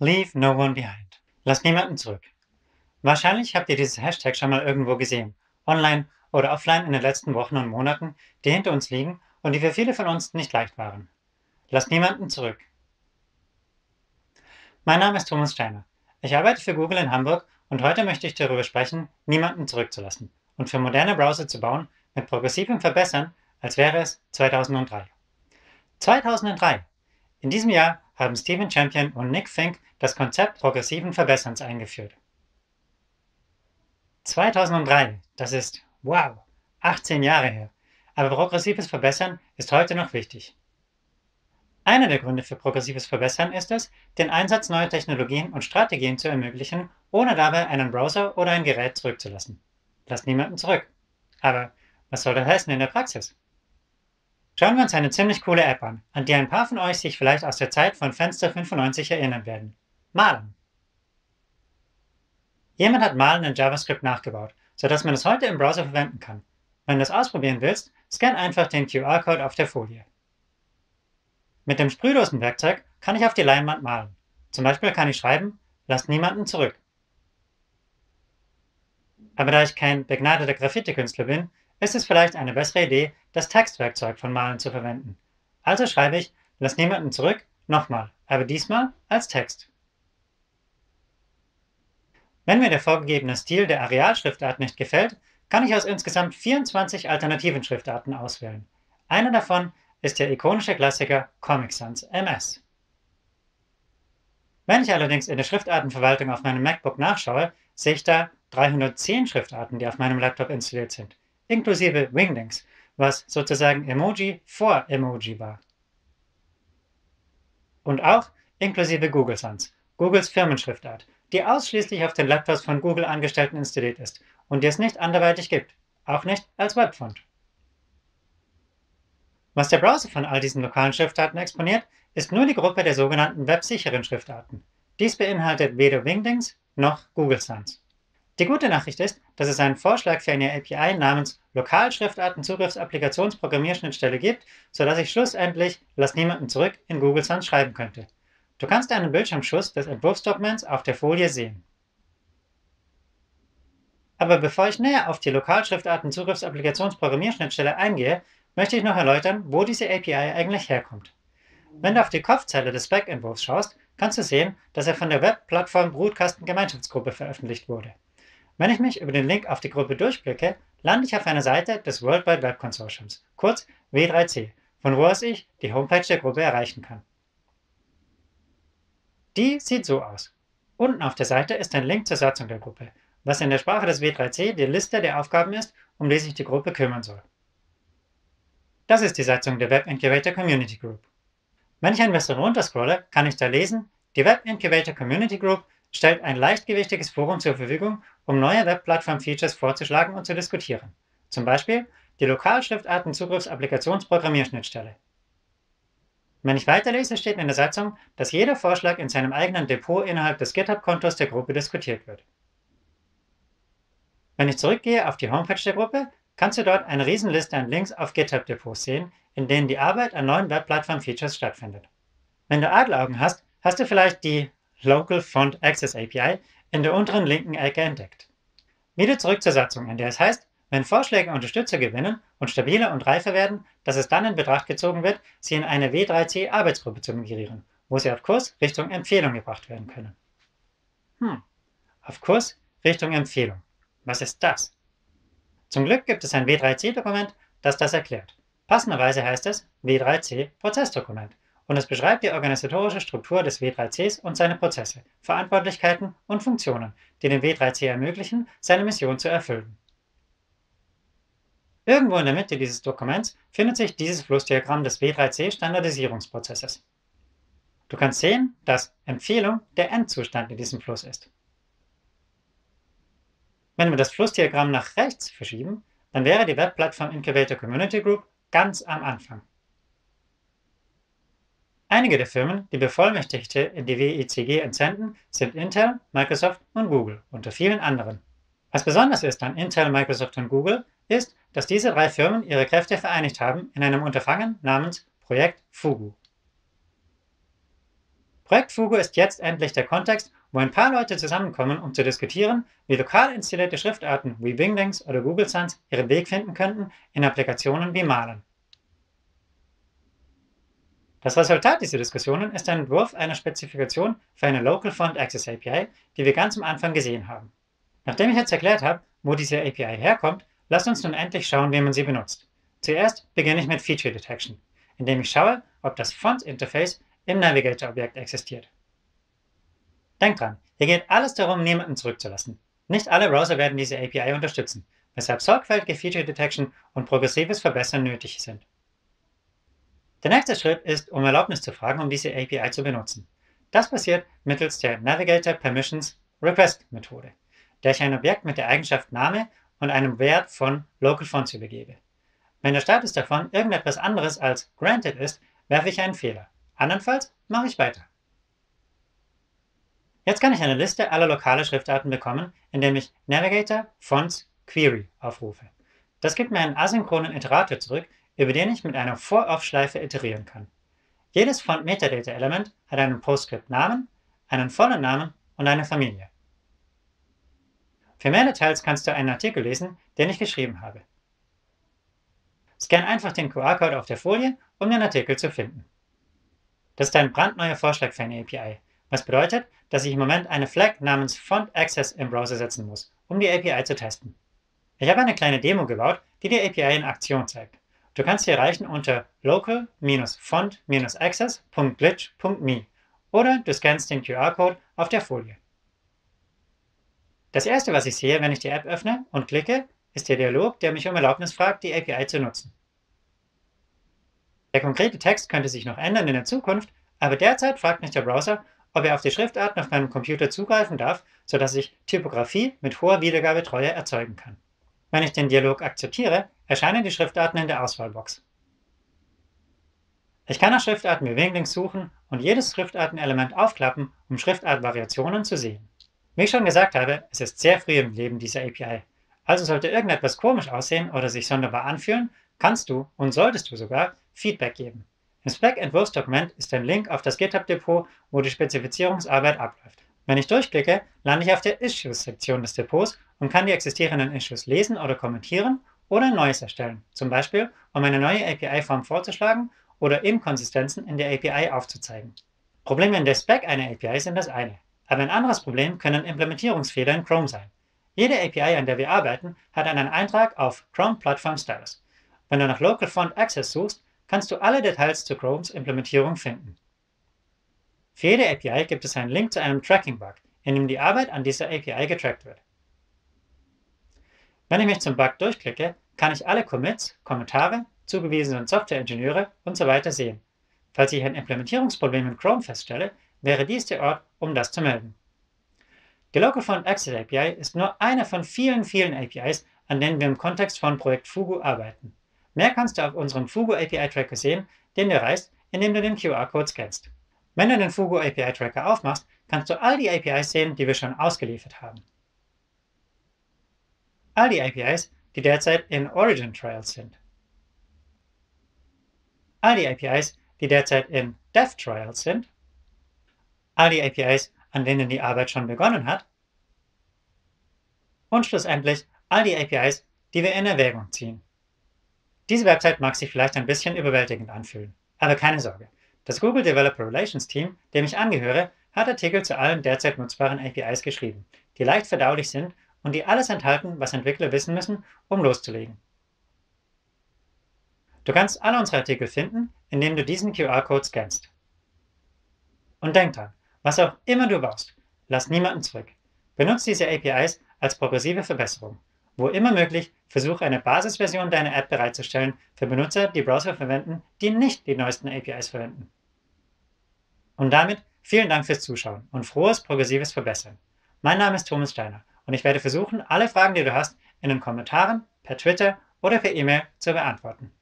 Leave no one behind. Lass niemanden zurück. Wahrscheinlich habt ihr dieses Hashtag schon mal irgendwo gesehen, online oder offline in den letzten Wochen und Monaten, die hinter uns liegen und die für viele von uns nicht leicht waren. Lass niemanden zurück. Mein Name ist Thomas Steiner. Ich arbeite für Google in Hamburg und heute möchte ich darüber sprechen, niemanden zurückzulassen und für moderne Browser zu bauen mit progressivem Verbessern, als wäre es 2003. 2003. In diesem Jahr haben Stephen Champion und Nick Fink das Konzept progressiven Verbesserns eingeführt. 2003, das ist, wow, 18 Jahre her. Aber progressives Verbessern ist heute noch wichtig. Einer der Gründe für progressives Verbessern ist es, den Einsatz neuer Technologien und Strategien zu ermöglichen, ohne dabei einen Browser oder ein Gerät zurückzulassen. Lass niemanden zurück. Aber was soll das heißen in der Praxis? Schauen wir uns eine ziemlich coole App an, an die ein paar von euch sich vielleicht aus der Zeit von Fenster 95 erinnern werden. Malen. Jemand hat Malen in JavaScript nachgebaut, sodass man es heute im Browser verwenden kann. Wenn du es ausprobieren willst, scan einfach den QR-Code auf der Folie. Mit dem Sprühdosenwerkzeug kann ich auf die Leinwand malen. Zum Beispiel kann ich schreiben, lasst niemanden zurück. Aber da ich kein begnadeter Graffiti-Künstler bin, ist es vielleicht eine bessere Idee, das Textwerkzeug von Malen zu verwenden. Also schreibe ich, lasst niemanden zurück, nochmal, aber diesmal als Text. Wenn mir der vorgegebene Stil der Arealschriftart nicht gefällt, kann ich aus insgesamt 24 alternativen Schriftarten auswählen. Eine davon ist der ikonische Klassiker Comic Sans MS. Wenn ich allerdings in der Schriftartenverwaltung auf meinem MacBook nachschaue, sehe ich da 310 Schriftarten, die auf meinem Laptop installiert sind, inklusive Wingdings, was sozusagen Emoji vor Emoji war. Und auch inklusive Google Sans, Googles Firmenschriftart, die ausschließlich auf den Laptops von Google-Angestellten installiert ist und die es nicht anderweitig gibt, auch nicht als Webfont. Was der Browser von all diesen lokalen Schriftarten exponiert, ist nur die Gruppe der sogenannten websicheren Schriftarten. Dies beinhaltet weder Wingdings noch Google Sans. Die gute Nachricht ist, dass es einen Vorschlag für eine API namens Lokalschriftarten-Zugriffs-Applikationsprogrammierschnittstelle gibt, sodass ich schlussendlich Lass niemanden zurück in Google Sans schreiben könnte. Du kannst einen Bildschirmschuss des Entwurfsdokuments auf der Folie sehen. Aber bevor ich näher auf die Lokalschriftarten-Zugriffs-Applikationsprogrammierschnittstelle eingehe, möchte ich noch erläutern, wo diese API eigentlich herkommt. Wenn du auf die Kopfzeile des Spec-Entwurfs schaust, kannst du sehen, dass er von der Webplattform Brutkasten Gemeinschaftsgruppe veröffentlicht wurde. Wenn ich mich über den Link auf die Gruppe durchklicke, lande ich auf einer Seite des World Wide Web Consortiums, kurz W3C, von wo aus ich die Homepage der Gruppe erreichen kann. Die sieht so aus. Unten auf der Seite ist ein Link zur Satzung der Gruppe, was in der Sprache des W3C die Liste der Aufgaben ist, um die sich die Gruppe kümmern soll. Das ist die Satzung der Web Incubator Community Group. Wenn ich ein bisschen runterscrolle, kann ich da lesen, die Web Incubator Community Group stellt ein leichtgewichtiges Forum zur Verfügung, um neue Webplattform-Features vorzuschlagen und zu diskutieren. Zum Beispiel die Lokalschriftarten-Zugriffs-Applikationsprogrammierschnittstelle. Wenn ich weiterlese, steht in der Satzung, dass jeder Vorschlag in seinem eigenen Depot innerhalb des GitHub-Kontos der Gruppe diskutiert wird. Wenn ich zurückgehe auf die Homepage der Gruppe, kannst du dort eine Riesenliste an Links auf GitHub-Depots sehen, in denen die Arbeit an neuen Webplattform-Features stattfindet. Wenn du Adleraugen hast, hast du vielleicht die Local Font Access API in der unteren linken Ecke entdeckt. Wieder zurück zur Satzung, in der es heißt, wenn Vorschläge Unterstützer gewinnen und stabiler und reifer werden, dass es dann in Betracht gezogen wird, sie in eine W3C-Arbeitsgruppe zu migrieren, wo sie auf Kurs Richtung Empfehlung gebracht werden können. Hm, auf Kurs Richtung Empfehlung. Was ist das? Zum Glück gibt es ein W3C-Dokument, das das erklärt. Passenderweise heißt es W3C-Prozessdokument und es beschreibt die organisatorische Struktur des W3Cs und seine Prozesse, Verantwortlichkeiten und Funktionen, die dem W3C ermöglichen, seine Mission zu erfüllen. Irgendwo in der Mitte dieses Dokuments findet sich dieses Flussdiagramm des W3C-Standardisierungsprozesses. Du kannst sehen, dass Empfehlung der Endzustand in diesem Fluss ist. Wenn wir das Flussdiagramm nach rechts verschieben, dann wäre die Webplattform Incubator Community Group ganz am Anfang. Einige der Firmen, die Bevollmächtigte in die WECG entsenden, sind Intel, Microsoft und Google, unter vielen anderen. Was besonders ist an Intel, Microsoft und Google, ist, dass diese drei Firmen ihre Kräfte vereinigt haben in einem Unterfangen namens Projekt Fugu. Projekt Fugu ist jetzt endlich der Kontext, wo ein paar Leute zusammenkommen, um zu diskutieren, wie lokal installierte Schriftarten wie Wingdings oder Google Sans ihren Weg finden könnten in Applikationen wie Malen. Das Resultat dieser Diskussionen ist ein Entwurf einer Spezifikation für eine Local Font Access API, die wir ganz am Anfang gesehen haben. Nachdem ich jetzt erklärt habe, wo diese API herkommt, lasst uns nun endlich schauen, wie man sie benutzt. Zuerst beginne ich mit Feature Detection, indem ich schaue, ob das Font Interface im Navigator-Objekt existiert. Denkt dran, hier geht alles darum, niemanden zurückzulassen. Nicht alle Browser werden diese API unterstützen, weshalb sorgfältige Feature Detection und progressives Verbessern nötig sind. Der nächste Schritt ist, um Erlaubnis zu fragen, um diese API zu benutzen. Das passiert mittels der Navigator Permissions Request Methode, der ich ein Objekt mit der Eigenschaft Name und einem Wert von Local Fonts übergebe. Wenn der Status davon irgendetwas anderes als granted ist, werfe ich einen Fehler. Andernfalls mache ich weiter. Jetzt kann ich eine Liste aller lokale Schriftarten bekommen, indem ich Navigator Fonts Query aufrufe. Das gibt mir einen asynchronen Iterator zurück, über den ich mit einer For-Off-Schleife iterieren kann. Jedes Font-Metadata-Element hat einen PostScript-Namen, einen vollen Namen und eine Familie. Für mehr Details kannst du einen Artikel lesen, den ich geschrieben habe. Scan einfach den QR-Code auf der Folie, um den Artikel zu finden. Das ist ein brandneuer Vorschlag für eine API, was bedeutet, dass ich im Moment eine Flag namens Font Access im Browser setzen muss, um die API zu testen. Ich habe eine kleine Demo gebaut, die die API in Aktion zeigt. Du kannst sie erreichen unter local-font-access.glitch.me oder du scannst den QR-Code auf der Folie. Das erste, was ich sehe, wenn ich die App öffne und klicke, ist der Dialog, der mich um Erlaubnis fragt, die API zu nutzen. Der konkrete Text könnte sich noch ändern in der Zukunft, aber derzeit fragt mich der Browser, ob er auf die Schriftarten auf meinem Computer zugreifen darf, sodass ich Typografie mit hoher Wiedergabetreue erzeugen kann. Wenn ich den Dialog akzeptiere, erscheinen die Schriftarten in der Auswahlbox. Ich kann nach Schriftarten wie suchen und jedes Schriftartenelement aufklappen, um Schriftartvariationen zu sehen. Wie ich schon gesagt habe, es ist sehr früh im Leben dieser API. Also sollte irgendetwas komisch aussehen oder sich sonderbar anfühlen, kannst du und solltest du sogar Feedback geben. Im Spec-Entwurfsdokument ist ein Link auf das GitHub-Depot, wo die Spezifizierungsarbeit abläuft. Wenn ich durchklicke, lande ich auf der Issues-Sektion des Depots und kann die existierenden Issues lesen oder kommentieren oder ein neues erstellen, zum Beispiel um eine neue API-Form vorzuschlagen oder Inkonsistenzen in der API aufzuzeigen. Probleme in der Spec einer API sind das eine, aber ein anderes Problem können Implementierungsfehler in Chrome sein. Jede API, an der wir arbeiten, hat einen Eintrag auf Chrome Platform Status. Wenn du nach Local Font Access suchst, kannst du alle Details zu Chromes Implementierung finden. Für jede API gibt es einen Link zu einem Tracking-Bug, in dem die Arbeit an dieser API getrackt wird. Wenn ich mich zum Bug durchklicke, kann ich alle Commits, Kommentare, zugewiesenen Softwareingenieure usw. So sehen. Falls ich ein Implementierungsproblem in Chrome feststelle, wäre dies der Ort, um das zu melden. Die Local Font Access API ist nur eine von vielen, vielen APIs, an denen wir im Kontext von Projekt Fugu arbeiten. Mehr kannst du auf unserem Fugu API Tracker sehen, den du erreichst, indem du den QR-Code scannst. Wenn du den Fugu API Tracker aufmachst, kannst du all die APIs sehen, die wir schon ausgeliefert haben. All die APIs, die derzeit in Origin Trials sind. All die APIs, die derzeit in Dev Trials sind. All die APIs, an denen die Arbeit schon begonnen hat. Und schlussendlich all die APIs, die wir in Erwägung ziehen. Diese Website mag sich vielleicht ein bisschen überwältigend anfühlen. Aber keine Sorge. Das Google Developer Relations Team, dem ich angehöre, hat Artikel zu allen derzeit nutzbaren APIs geschrieben, die leicht verdaulich sind und die alles enthalten, was Entwickler wissen müssen, um loszulegen. Du kannst alle unsere Artikel finden, indem du diesen QR-Code scannst. Und denk dran, was auch immer du baust, lass niemanden zurück. Benutze diese APIs als progressive Verbesserung. Wo immer möglich, versuche eine Basisversion deiner App bereitzustellen für Benutzer, die Browser verwenden, die nicht die neuesten APIs verwenden. Und damit vielen Dank fürs Zuschauen und frohes progressives Verbessern. Mein Name ist Thomas Steiner und ich werde versuchen, alle Fragen, die du hast, in den Kommentaren, per Twitter oder per E-Mail zu beantworten.